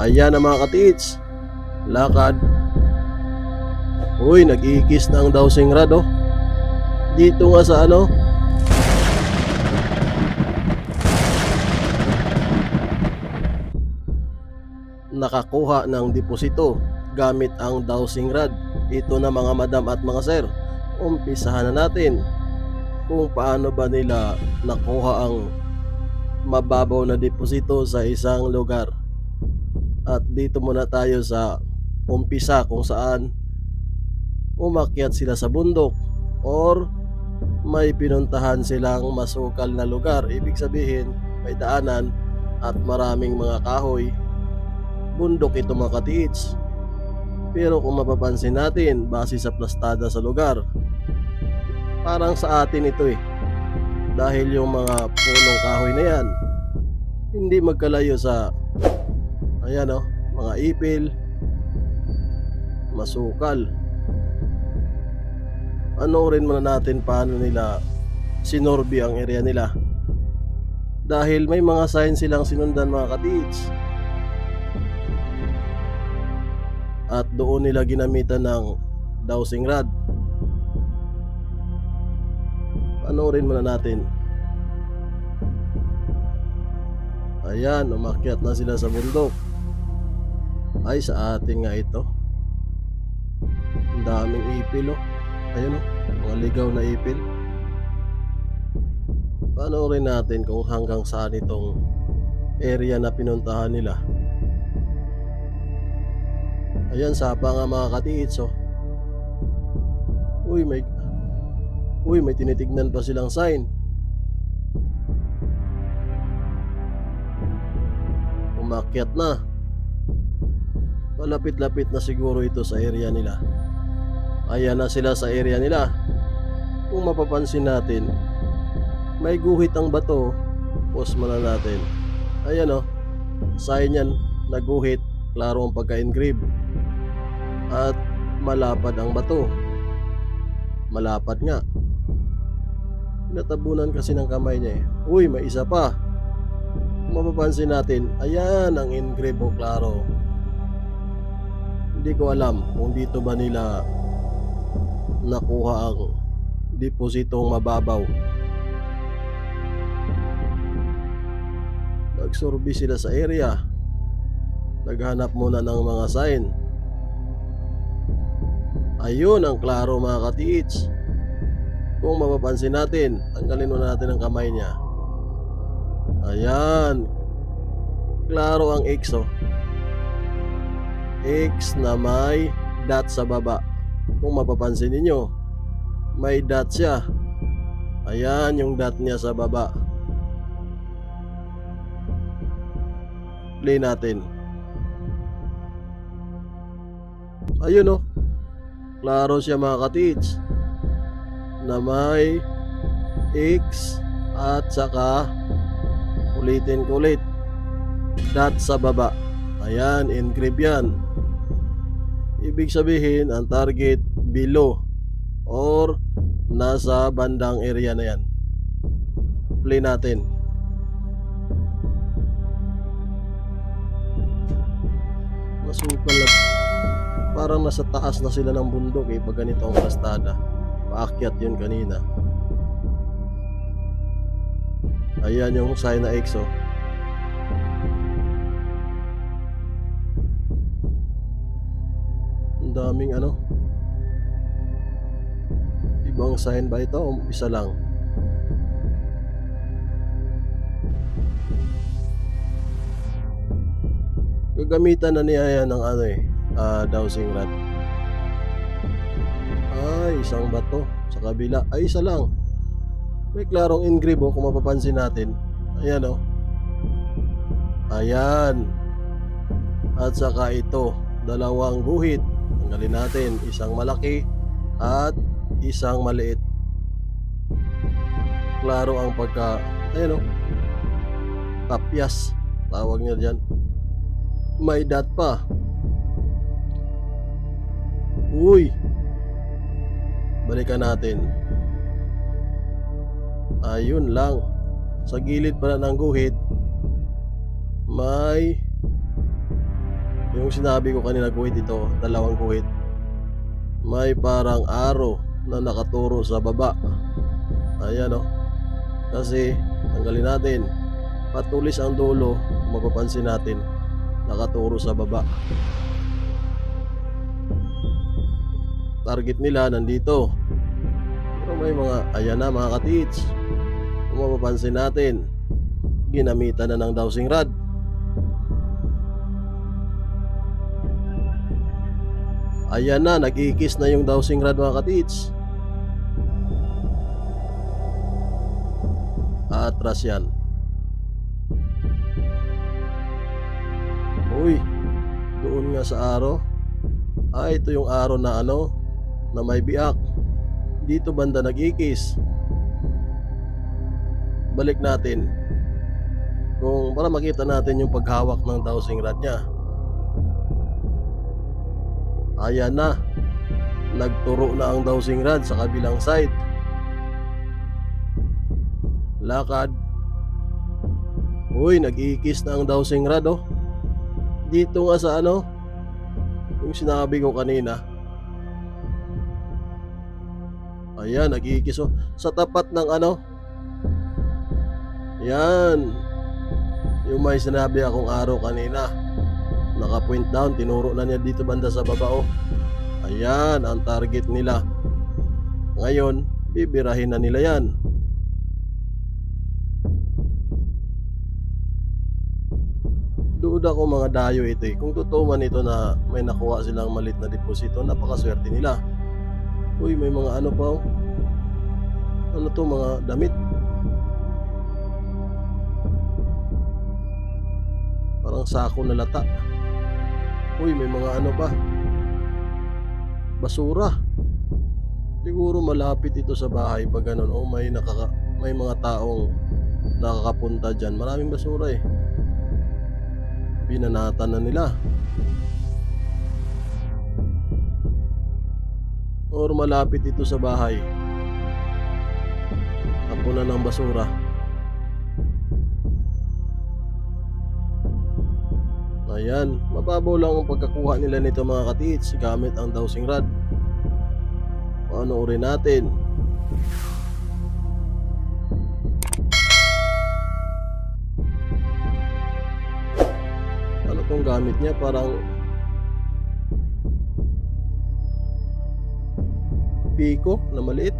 Ayan na mga katits. Lakad. Uy, nag-iikis na ang dowsing rod oh. Dito nga sa ano. Nakakuha ng deposito gamit ang dowsing rod. Ito na mga madam at mga sir. Umpisahan na natin kung paano ba nila nakuha ang mababaw na deposito sa isang lugar. At dito muna tayo sa umpisa kung saan umakyat sila sa bundok or may pinuntahan silang masukal na lugar. Ibig sabihin, may daanan at maraming mga kahoy. Bundok ito mga katiits. Pero kung mapapansin natin, base sa plastada sa lugar, parang sa atin ito eh. Dahil yung mga punong kahoy na yan, hindi magkalayo sa, ayan oh, mga ipil, masukal. Ano rin muna natin paano nila sinorbi ang area nila. Dahil may mga sign silang sinundan mga katiits. At doon nila ginamitan ng dowsing rod. Panoorin muna natin. Ayan, umakyat na sila sa bundok. Ay, sa atin nga ito. Ang daming ipil oh. Ayun oh, mga ligaw na ipil. Panoorin natin kung hanggang saan itong area na pinuntahan nila. Ayan, sapa nga mga katiits oh. Uy, may Uy, may tinitignan pa silang sign. Umakyat na. Malapit-lapit na siguro ito sa area nila. Ayan na sila sa area nila. Kung mapapansin natin, may guhit ang bato. Pause muna natin. Ayan o. Oh, sign yan. Naguhit. Klaro ang pagka-engrave. At malapad ang bato. Malapad nga. Pinatabunan kasi ng kamay niya eh. Uy, may isa pa. Kung mapapansin natin, ayan ang engrave o klaro. Hindi ko alam kung dito ba nila nakuha ang depositong mababaw. Nagsurbi sila sa area. Naghanap muna ng mga sign. Ayun ang klaro mga katiits. Kung mapapansin natin, tanggalin muna natin ang kamay niya. Ayan. Klaro ang X oh. X na may dot sa baba. Kung mapapansin ninyo, may dot siya. Ayan yung dot niya sa baba. Play natin. Ayun oh. Klaro siya mga katits na may X at saka ulitin ko ulit dot sa baba ayan engrave yan ibig sabihin ang target below or nasa bandang area na yan play natin masukal na parang nasa taas na sila ng bundok eh pag ganito ang plastada Paakyat yun kanina. Ayan yung sign na X oh. Daming ano. Ibang sign ba ito o isa lang? Gagamitan na niya yan ng ano eh, uh, dowsing rod. Ay, isang bato. Sa kabila, ay isa lang. May klarong engrave oh, kung mapapansin natin. Ayan oh. Ayan. At saka ito, dalawang guhit. Tanggalin natin, isang malaki at isang maliit. Klaro ang pagka, ayan oh. Tapyas, tawag niya dyan. May dot pa. Uy, balikan natin ayun lang sa gilid pala ng guhit may Yung sinabi ko kanina guhit ito, dalawang guhit. May parang arrow na nakaturo sa baba. Ayan o. Kasi, tanggalin natin. Patulis ang dulo, mapapansin natin. Nakaturo sa baba. Target nila nandito. Pero may mga, ayan na mga katits. Kung mapapansin natin, ginamitan na ng dowsing rod. Ayan na, nag-iikis na yung dowsing rod mga katits. Atras yan. Uy, doon nga sa aro. Ah, ito yung aro na ano, na may biak. Dito banda nag-ikis. Balik natin. Kung para makita natin yung paghawak ng dowsing rod niya. Ayan na. Nagturo na ang dowsing rod sa kabilang side. Lakad. Uy, nag-iikis na ang dowsing rod oh. Dito nga sa ano, yung sinabi ko kanina. Ayan, nag-iikis oh. Sa tapat ng ano. Yan. Yung may sinabi akong araw kanina naka-point down, tinuro na niya dito banda sa baba oh. Ayan, ang target nila. Ngayon, bibirahin na nila yan. Duda ko mga dayo ito eh. Kung totoo man ito na may nakuha silang malit na deposito, napakaswerte nila. Uy, may mga ano pa oh. Ano to mga damit? Parang sako na lata. Uy, may mga ano pa. Basura. Siguro malapit ito sa bahay pag ganun. O may, nakaka, may mga taong nakakapunta dyan. Maraming basura eh. Pinanatan na nila. Or malapit ito sa bahay. Tapunan ng basura. Ayan, mababaw lang ang pagkakuha nila nito mga katits gamit ang dowsing rod. Panoorin natin. Ano tong gamit niya? Parang piko na maliit.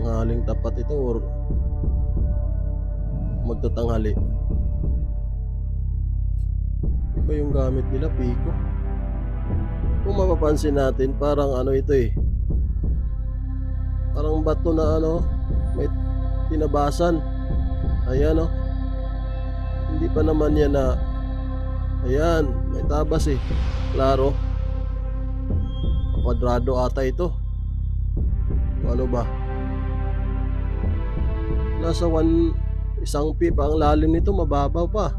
Ang haling tapat ito or magtatanghali. Iba yung gamit nila, Pico. Kung mapapansin natin, parang ano ito eh. Parang bato na ano, may tinabasan. Ayan oh. Hindi pa naman yan na Ayan, may tabas eh. Klaro. Kwadrado ata ito. Ano ba? Nasa 1 Isang pip ang lalim nito, mababaw pa.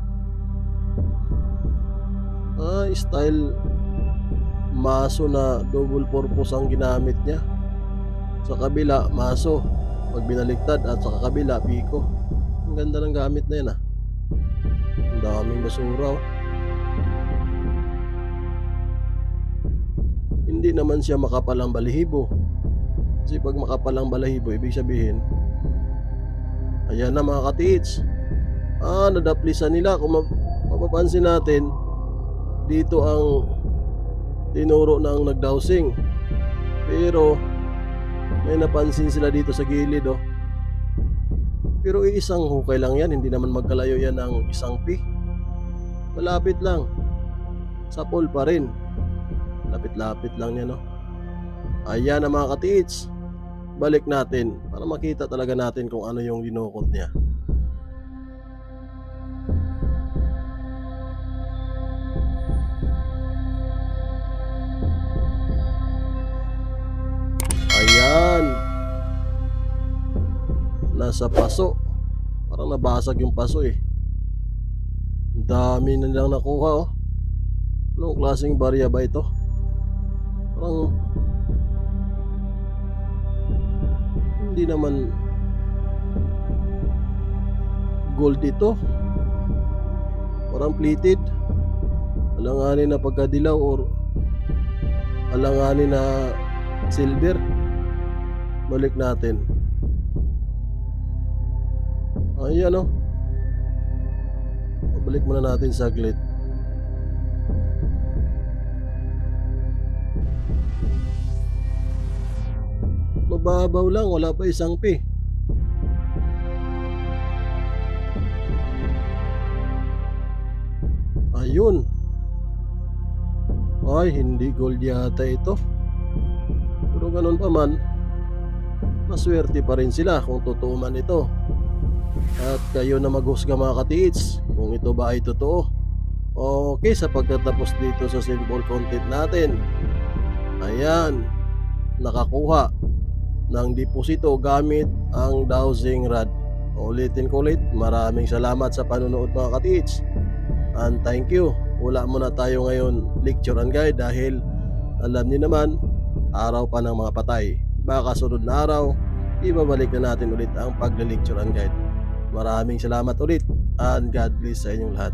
Ah, style maso na double purpose ang ginamit niya. Sa kabila, maso. Pag binaliktad at sa kabila, piko. Ang ganda ng gamit na yan ah. Ang daming basura oh. Hindi naman siya makapalang balahibo. Kasi pag makapalang balahibo, ibig sabihin, Ayan na mga katits. Ah, nadaplisan nila. Kung mapapansin natin, dito ang tinuro ng nagdowsing. Pero, may napansin sila dito sa gilid oh. Pero iisang hukay lang yan, hindi naman magkalayo yan ng isang pi. Malapit lang. Sa pool pa rin. Lapit-lapit lang yan oh. Ayan na mga katits balik natin para makita talaga natin kung ano yung dinukot niya. Ayan. Nasa paso. Parang nabasag yung paso eh. Dami na lang nakuha oh. Anong klaseng barya ba ito? Parang hindi naman gold ito Parang plated. Alanganin na pagkadilaw or alanganin na silver. Balik natin. Ayan o. Balik muna natin saglit. Mababaw lang, wala pa isang pi. Ayun. Ay, hindi gold yata ito. Pero ganun pa man, maswerte pa rin sila kung totoo man ito. At kayo na maghusga mga katiits kung ito ba ay totoo. Okay, sa pagkatapos dito sa simple content natin. Ayan, nakakuha ng deposito gamit ang dowsing rod. Ulitin ko ulit, maraming salamat sa panonood mga katiits. And thank you. Wala muna tayo ngayon lecture and guide dahil alam niyo naman, araw pa ng mga patay. Baka sunod na araw, ibabalik na natin ulit ang pagle-lecture and guide. Maraming salamat ulit and God bless sa inyong lahat.